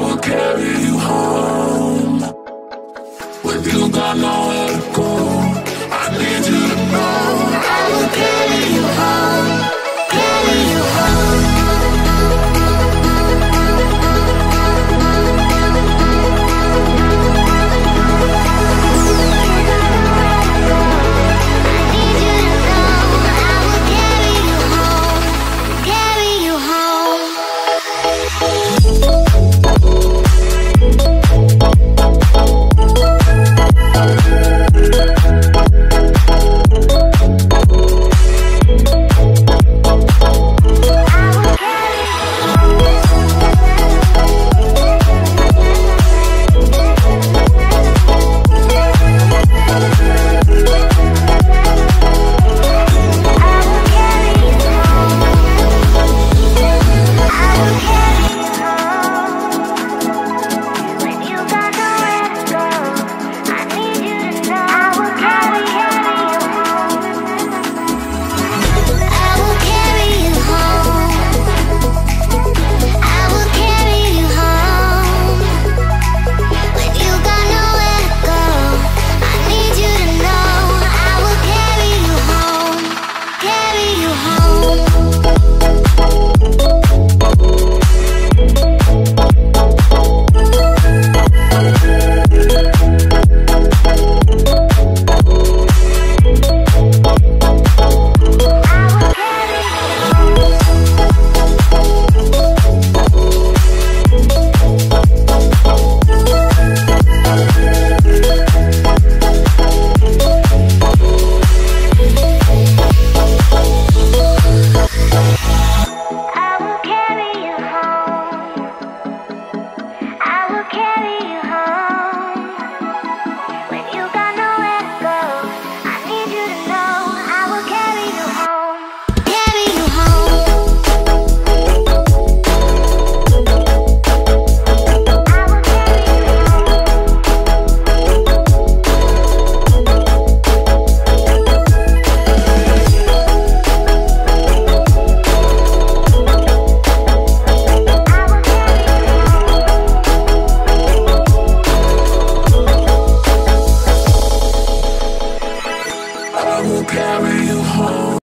will carry you home. With you gone, no